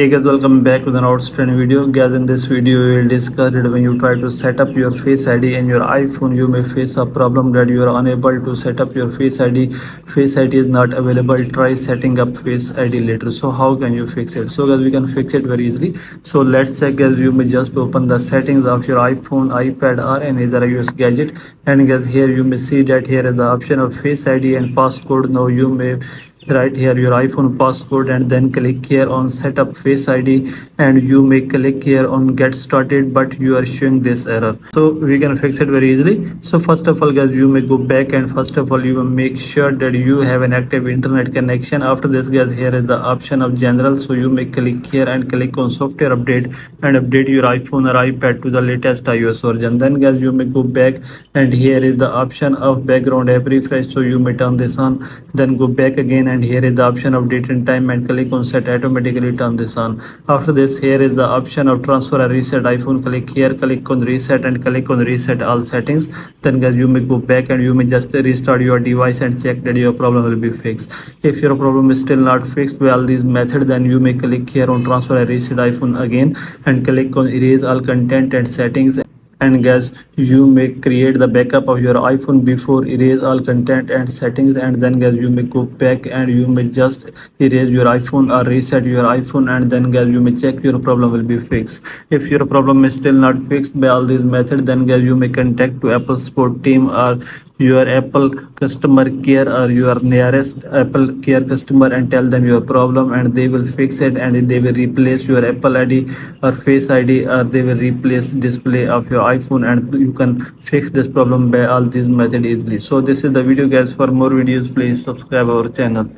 hey guys welcome back with an outstanding video. Guys in this video we will discuss it when you try to set up your face id in your iphone you may face a problem that you are unable to set up your face id face id is not available. Try setting up face id later. So how can you fix it? So guys we can fix it very easily. So let's check guys you may just open the settings of your iphone ipad or any other ios gadget. And guys here you may see that here is the option of face id and passcode. Now you may write here your iphone passcode and then click here on setup face id and you may click here on get started but you are showing this error. So we can fix it very easily. So first of all guys you may go back and first of all you make sure that you have an active internet connection. After this guys here is the option of general. So you may click here and click on software update and update your iphone or ipad to the latest ios version. Then guys you may go back and here is the option of background app refresh. So you may turn this on then go back again and here is the option of date and time and click on set automatically turn this on. After this here is the option of transfer or reset iphone. Click here click on reset and click on reset all settings. Then guys you may go back and you may just restart your device and check that your problem will be fixed. If your problem is still not fixed by all these methods then you may click here on transfer or reset iphone again and click on erase all content and settings and guys you may create the backup of your iphone before erase all content and settings. And then guys you may go back and you may just erase your iphone or reset your iphone. And then guys you may check your problem will be fixed. If your problem is still not fixed by all these methods then guys you may contact to apple support team or your apple customer care or your nearest apple care customer and tell them your problem and they will fix it and they will replace your apple id or face id or they will replace display of your iphone and you can fix this problem by all these methods easily. So this is the video guys. For more videos please subscribe our channel